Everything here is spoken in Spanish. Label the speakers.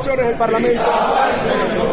Speaker 1: sesiones del Parlamento.